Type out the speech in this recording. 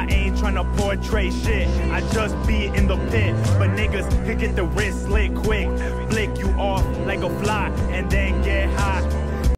I ain't tryna portray shit. I just be in the pit. But niggas could get the wrist slit quick. Flick you off like a fly and then.